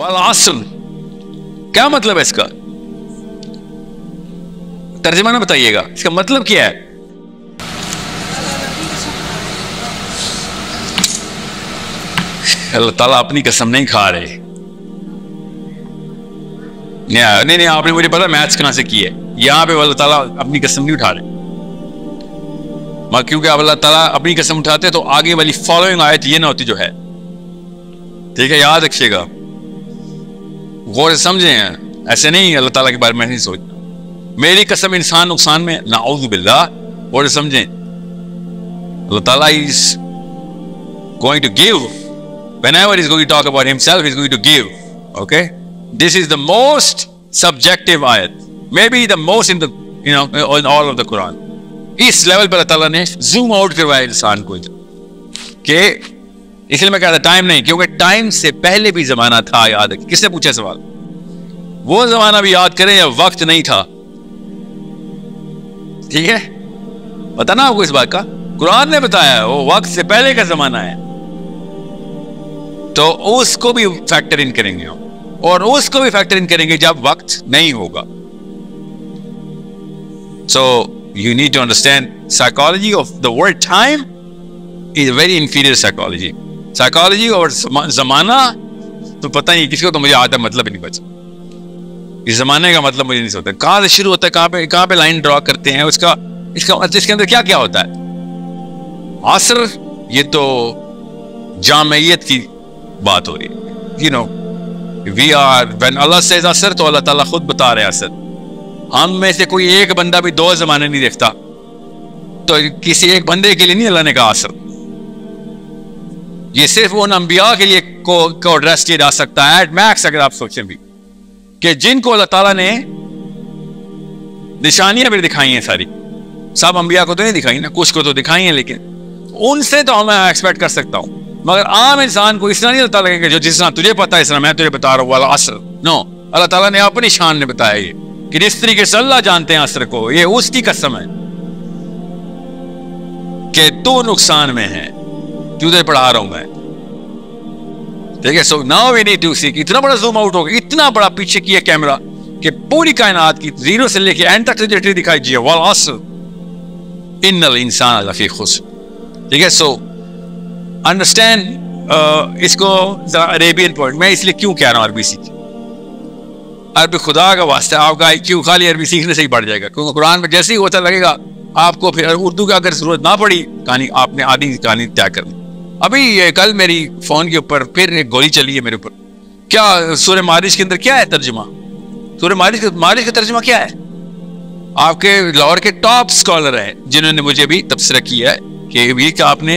वाल असर क्या मतलब है इसका? तर्जमा ना बताइएगा। इसका मतलब क्या है? अल्लाह ताला अपनी कसम नहीं खा रहे। नहीं नहीं आपने मुझे पता मैथ्स कहाँ से की है यहाँ पे अल्लाह ताला अपनी कसम नहीं उठा रहे। क्योंकि अब अल्लाह ताला अपनी कसम उठाते तो आगे वाली फॉलोइंग आयत ये ना होती जो है। ठीक है, याद रखिएगा। गौर समझे ऐसे नहीं अल्लाह ताला के बारे में नहीं सोचना मेरी कसम इंसान नुकसान में ना बिल्ला गौर समझें अल्लाह ताला is going to give whenever he's going to talk about himself he's going to give okay this is the most subjective ayat maybe the most in the you know in all of the quran इस level पर Allah ने zoom out करवाया इंसान को कि इसलिए मैं कहता टाइम नहीं, क्योंकि टाइम से पहले भी जमाना था याद किसने पूछा सवाल? वो जमाना भी याद करें या वक्त नहीं था। ठीक है? पता ना आपको इस बात का? कुरान ने बताया वो वक्त से पहले का जमाना है। तो उसको भी फैक्टर इन करेंगे और उसको भी फैक्टर इन करेंगे जब वक्त नहीं होगा। So you need to understand psychology of the world time is very inferior psychology psychology और जमाना तो पता नहीं, किसी को तो मुझे आता मतलब ही नहीं बचा। इस जमाने का मतलब मुझे नहीं सोचता कहाँ से शुरू होता है, कहाँ पे कहाँ पे लाइन ड्रॉ करते हैं, उसका, इसका मतलब इसके अंदर क्या क्या होता है? असर ये तो जामियत की बात हो रही है। You know we are when Allah से असर तो अल्लाह ताला खुद बता रहे असर हम में से कोई एक बंदा भी दो जमाने नहीं देखता। तो किसी एक बंदे के लिए नहीं, अल्लाह ने कहा असर ये सिर्फ़ उन अंबिया के लिए को, को एड्रेस किया जा सकता है। एट मैक्स अगर आप सोचें भी कि जिनको अल्लाह ताला ने निशानियाँ भी दिखाई हैं सारी। सब अंबिया को तो नहीं दिखाई ना कुछ को तो दिखाई हैं लेकिन उनसे तो मैं एक्सपेक्ट कर सकता हूँ। मगर आम इंसान को इस तरह नहीं लगता लगेगा जो जिस तरह तुझे पता है इस तरह मैं तुझे बता रहा हूँ असर नो अल्लाह ताला ने अपनी शान ने बताया ये कि जिस तरीके से अल्लाह जानते हैं असर को ये उसकी कसम है कि तू नुकसान में है। तुझे पढ़ा रहा हूँ मैं। ठीक है so now we need to see इतना बड़ा जूम आउट हो गया इतना बड़ा पीछे किया कैमरा कि पूरी कायनात की ज़ीरो से लेके एंड तक तुझे दिखाई दिए वाल असर इन्नल इंसान लफी खुश। ठीक है सो अंडरस्टैंड uh, इसको अरेबियन पॉइंट मैं इसलिए क्यों कह रहा हूँ अरबी सीख? अरबी खुदा का वास्ते आपका क्यों खाली अरबी सीखने से ही बढ़ जाएगा क्योंकि कुरान में जैसे ही होता लगेगा आपको फिर उर्दू की अगर ज़रूरत ना पड़ी कहानी आपने आधी कहानी तय कर दी अभी ये कल मेरी फ़ोन के ऊपर फिर एक गोली चली है मेरे ऊपर। क्या सूर्य मारिश के अंदर क्या है तर्जुमा? सूर्य मारिश मारिश का तर्जुमा क्या है? आपके लाहौर के टॉप स्कॉलर हैं, जिन्होंने मुझे भी तबसरा किया है कि ये क्या आपने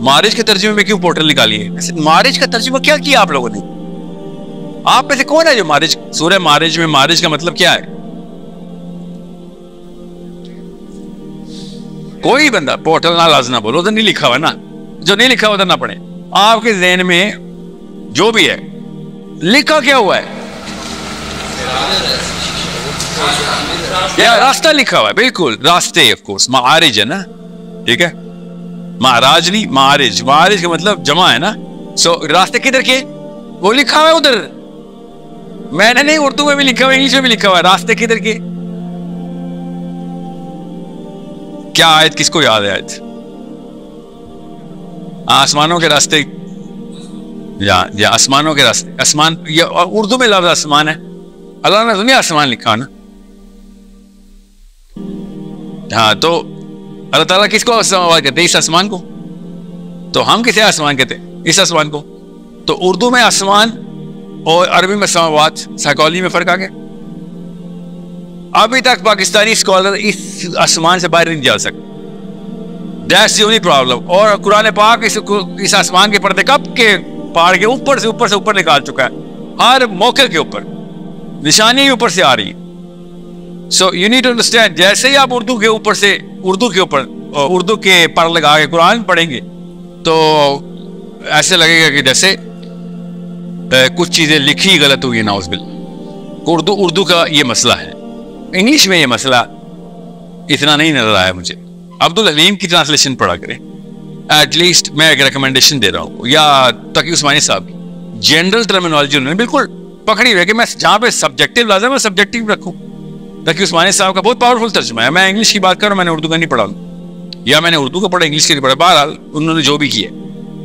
मारिज के तर्जुमे में क्यों पोर्टल निकाली है? मारिज का तर्जुमा क्या किया आप लोगों ने? आप में से कौन है जो मारिज सूर्य मारिज में मारिज का मतलब क्या है? कोई बंदा पोर्टल ना लाजना बोलो, उधर नहीं लिखा हुआ ना। जो नहीं लिखा, उधर ना पढ़े। आपके जहन में जो भी है, लिखा क्या हुआ है? या रास्ता लिखा हुआ है, बिल्कुल। रास्ते ऑफ़ कोर्स मारिज है ना? ठीक है? महाराज नहीं मारिज मारिज का मतलब जमा है ना? सो रास्ते किधर के? वो लिखा हुआ है उधर। मैंने नहीं, उर्दू में भी लिखा हुआ, इंग्लिश में भी लिखा हुआ है। रास्ते किधर के? क्या आयत, किसको याद है आयत? आसमानों के रास्ते। या या आसमानों के रास्ते। आसमान, या उर्दू में लफ्ज आसमान है। अल्लाह ने दुनिया आसमान लिखा ना। हाँ तो अल्लाह ताला किसको आसमान कहते हैं? इस आसमान को। तो हम किसे आसमान कहते हैं? इस आसमान को। तो उर्दू में आसमान और अरबी में समावात। साइकोलॉजी में फ़र्क आ गया। अभी तक पाकिस्तानी स्कॉलर इस आसमान से बाहर नहीं जा सकते। दैट्स दी ओनली प्रॉब्लम और कुरान पाक इस इस आसमान के पर्दे कब के पहाड़ के ऊपर से ऊपर से ऊपर निकाल चुका है। हर मौके के ऊपर। निशानी ऊपर से आ रही है। So you need to understand जैसे ही आप उर्दू के ऊपर से, उर्दू के ऊपर उर्दू के पर लगा के कुरान पढ़ेंगे तो ऐसे लगेगा कि जैसे कुछ चीज़ें लिखी गलत हुई है नाउजबिल उर्दू उर्दू का ये मसला है। इंग्लिश में ये मसला इतना नहीं नज़र आया मुझे। अब्दुल हलीम की ट्रांसलेशन पढ़ा करें। एटलीस्ट मैं एक रिकमेंडेशन दे रहा हूँ। या तकी उस्मानी साहब जनरल टर्मिनोलॉजी उन्होंने बिल्कुल पकड़ी हुई है कि मैं जहाँ पे सब्जेक्टिव लाजा मैं सब्जेक्टिव रखूँ। ताकि उस्मानी साहब का बहुत पावरफुल तर्जुमा है। मैं इंग्लिश की बात करूँ मैंने उर्दू का नहीं पढ़ा। या मैंने उर्दू का पढ़ा इंग्लिश के नहीं पढ़ा। बहरहाल, उन्होंने जो भी किया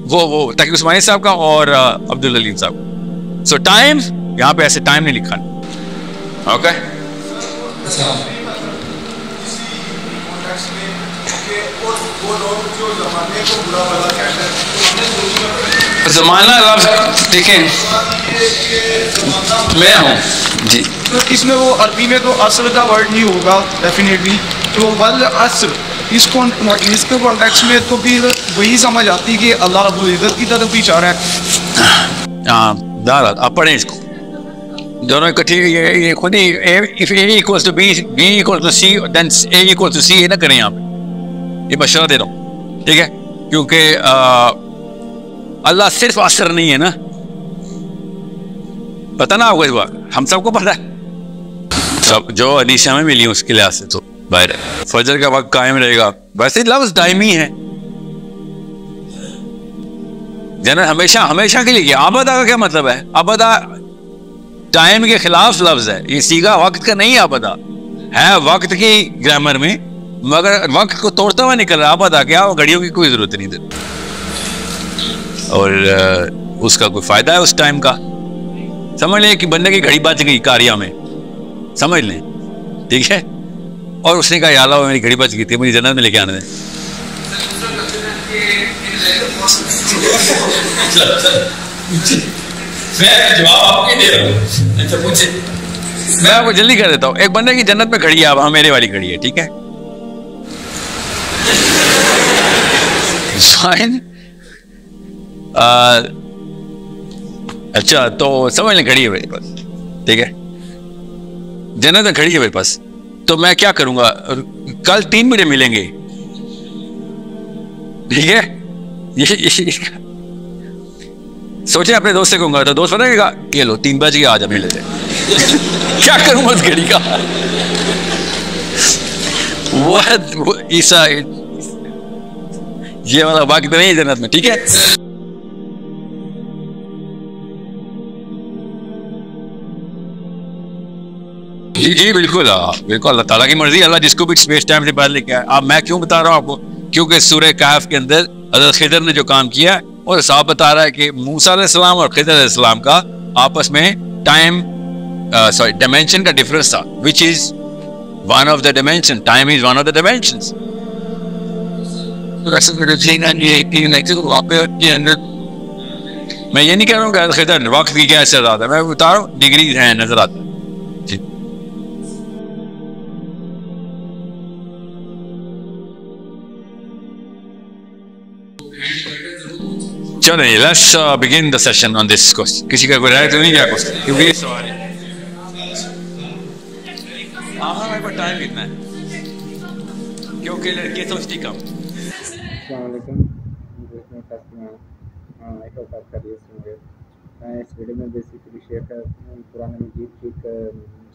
वो वो, ताकि उस्मानी साहब का और अब्दुल अलीम साहब सो टाइम यहाँ पे ऐसे टाइम नहीं लिखा। ओके जमाना लफ्ज देखें। मैं हूँ। जी। तो इसमें वो अरबी में तो असर का वर्ड नहीं होगा डेफिनेटली तो वल असर इसको इसके कॉन्टेक्स्ट में तो फिर वही समझ आती कि अल्लाह इज़्ज़त की तरफ़ भी चाह रहा है। हाँ दारा आप पढ़ें इसको। दोनों इकट्ठे ये ये खुद ही if A equals to B B equals to C then A equals to C ये ना करें यहाँ पे ये बशरा दे रहा हूँ। ठीक है? क्योंकि अल्लाह सिर्फ़ असर नहीं है ना। पता ना आपको इस हम सबको पता है। सब जो अलीशा में मिली उसके लिहाज से तो बाहर फजर का वक्त कायम रहेगा। वैसे लफ्ज दायमी है जनरल हमेशा हमेशा के लिए किया। अबदा का क्या मतलब है? आबदा टाइम के खिलाफ लफ्ज है। ये सीगा वक्त का नहीं आबदा। है वक्त की ग्रामर में मगर वक्त को तोड़ता हुआ निकल रहा अबदा क्या घड़ियों की कोई ज़रूरत नहीं और उसका कोई फ़ायदा है उस टाइम का? समझ लें कि बंदे की घड़ी बच गई कारिया में। समझ लें। ठीक है? और उसने कहा याद मेरी घड़ी बच गई थी मुझे जन्नत में लेके आने दें। मैं आपको जल्दी कर देता हूँ। एक बंदे की जन्नत में घड़ी है अब हाँ मेरे वाली घड़ी है ठीक है? फाइन अच्छा तो समझ लें घड़ी है मेरे पास ठीक है? जन्नत में घड़ी है मेरे पास तो मैं क्या करूँगा? कल तीन बजे मिलेंगे ठीक है? ये, ये सोचे अपने दोस्त से कहूँगा तो दोस्त बताएगा ये लो तीन बज गए आज मिल लेते क्या करूँगा उस घड़ी का? वो ईसा ये वाला वक्त नहीं जन्नत में, ठीक है? जी जी, बिल्कुल बिल्कुल, अल्लाह ताला की मर्ज़ी, अल्लाह जिसको भी स्पेस टाइम से बाहर लेके आए अब मैं क्यों बता रहा हूँ आपको? क्योंकि सूर्य काफ के अंदर हज़रत खिदर ने जो काम किया और साफ़ बता रहा है कि मूसा सलाम और खिदर सलाम का आपस में टाइम सॉरी डायमेंशन का डिफरेंस था which is one of the dimension time is one of the dimensions मैं ये नहीं कह रहा हूँ कि खिदर वक्त की क्या असर आता है मैं बता रहा हूँ डिग्री हैं नज़र आते चलो let's begin the session on this question किसी का कोई राय तो नहीं क्या क्वेश्चन क्योंकि सवाल है हमारे पास टाइम कितना है क्योंकि लड़के सोचती कम मैं इस वीडियो में बेसिकली शेयर कर पुराने मजीद की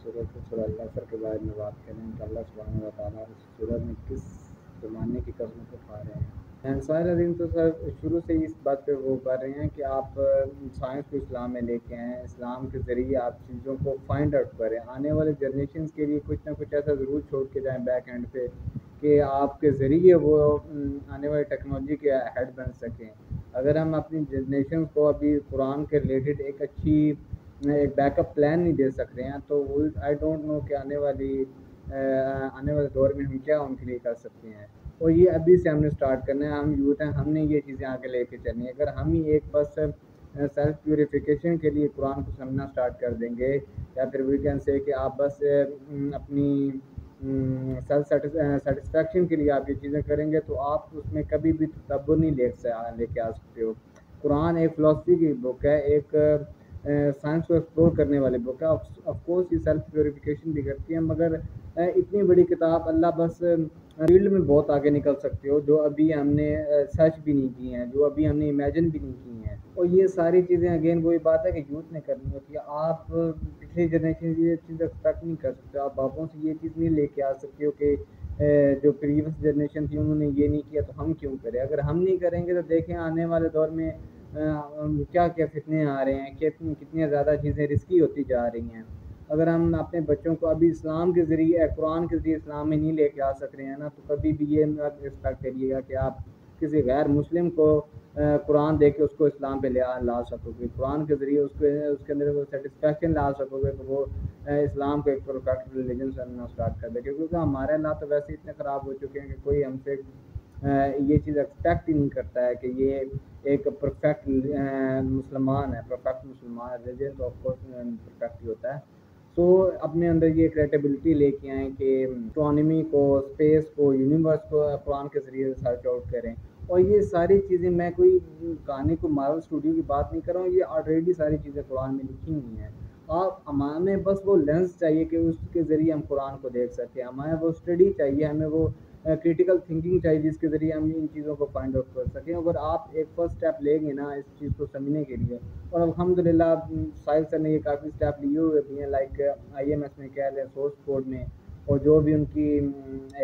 सूरत सूरह असर के बारे में बात करें कि अल्लाह सुबहान ताला इस सूरत में किस ज़माने की कदमों को खा रहे हैं। साहिर अजीम तो सर शुरू से ही इस बात पे वो कर रहे हैं कि आप साइंस को इस्लाम में लेके आएँ। इस्लाम के ज़रिए आप चीज़ों को फाइंड आउट करें। आने वाले जनरेशन के लिए कुछ ना कुछ ऐसा ज़रूर छोड़ के जाएँ बैक एंड पे। कि आपके ज़रिए वो आने वाली टेक्नोलॉजी के हेड बन सकें। अगर हम अपनी जनरेशन को अभी कुरान के रिलेटेड एक अच्छी एक बैकअप प्लान नहीं दे सक रहे हैं तो आई डोंट नो कि आने वाली आने वाले दौर में हम क्या उनके लिए कर सकते हैं। और ये अभी से हमने स्टार्ट करना है। हम यूथ हैं, हमने ये चीज़ें आगे लेके चलनी है। अगर हम ही एक बस सेल्फ प्योरीफिकेशन के लिए कुरान को समझना स्टार्ट कर देंगे, या फिर वी कैन से कि आप बस अपनी सेल्फ सेटिस्फेक्शन के लिए आप ये चीज़ें करेंगे तो आप उसमें कभी भी तब नहीं ले लेके आ सकते हो। कुरान एक फ़िलासफ़ी की बुक है, एक साइंस को एक्सप्लोर करने वाली बुक है। ऑफकोर्स ये सेल्फ प्योरीफिकेशन भी करती है, मगर इतनी बड़ी किताब अल्लाह बस फ़ील्ड में बहुत आगे निकल सकते हो, जो अभी हमने सर्च भी नहीं की हैं, जो अभी हमने इमेजिन भी नहीं की हैं। और ये सारी चीज़ें अगेन वही बात है कि यूथ ने करनी होती है। आप पिछली जनरेशन ये चीज़ एक्सपेक्ट नहीं कर सकते। आप बापों से ये चीज़ नहीं लेके आ सकते हो कि जो प्रीवियस जनरेशन थी उन्होंने ये नहीं किया तो हम क्यों करें? अगर हम नहीं करेंगे तो देखें आने वाले दौर में क्या क्या फितने आ रहे हैं कितनी कितनी ज़्यादा चीज़ें रिस्की होती जा रही हैं। अगर हम अपने बच्चों को अभी इस्लाम के ज़रिए कुरान के ज़रिए इस्लाम में नहीं लेके आ सक रहे हैं ना तो कभी भी ये मत एक्सपेक्ट करिएगा कि आप किसी गैर मुस्लिम को कुरान दे के उसको इस्लाम पे ले ला सकोगे। कुरान के ज़रिए उसको, उसके अंदर वो सेटिस्फेक्शन ला सकोगे तो वो इस्लाम को एक परफेक्ट रिलीजन समझना स्टार्ट कर दे क्योंकि हमारे अल्लाह तो वैसे इतने ख़राब हो चुके हैं कि कोई हमसे ये चीज़ एक्सपेक्ट ही नहीं करता है कि ये एक परफेक्ट मुसलमान है। परफेक्ट मुसलमान रिलीजन तो ऑफकोर्स परफेक्ट ही होता है। तो अपने अंदर ये क्रेडिबिलिटी लेके आए कि एस्ट्रोनॉमी को स्पेस को यूनिवर्स को कुरान के ज़रिए सर्च आउट करें। और ये सारी चीज़ें मैं कोई गाने को मार्वल स्टूडियो की बात नहीं कर रहा हूँ, ये ऑलरेडी सारी चीज़ें कुरान में लिखी हुई हैं। आप हमारे बस वो लेंस चाहिए कि उसके ज़रिए हम कुरान को देख सकें। हमें वो स्टडी चाहिए, हमें वो क्रिटिकल थिंकिंग चाहिए जिसके ज़रिए हम इन चीज़ों को फाइंड आउट कर सकें। अगर आप एक फ़र्स्ट स्टेप लेंगे ना इस चीज़ को समझने के लिए, और अलहमदिल्ला साहिल सर ने ये काफ़ी स्टेप लिए हुए भी हैं लाइक आई एम एस में कह लें सोर्स कोड में, और जो भी उनकी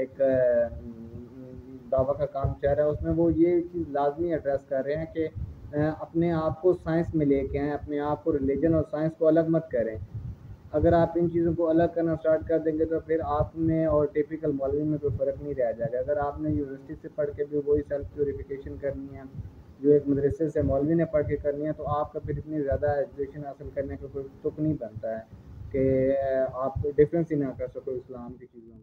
एक दावा का काम चल रहा है, उसमें वो ये चीज़ लाजमी एड्रेस कर रहे हैं कि अपने आप को साइंस में लेके आएँ, अपने आप को रिलीजन और साइंस को अलग मत करें। अगर आप इन चीज़ों को अलग करना स्टार्ट कर देंगे तो फिर आप में और टिपिकल मौलवी में कोई फ़र्क नहीं रह जाएगा। अगर आपने यूनिवर्सिटी से पढ़ के भी वही सेल्फ प्योरीफिकेशन करनी है, जो एक मदरसे से मौलवी ने पढ़ के करनी है तो आपका फिर इतनी ज़्यादा एजुकेशन हासिल करने का कोई तुक नहीं बनता है कि आप डिफरेंस ही ना कर सको इस्लाम की चीज़ों में।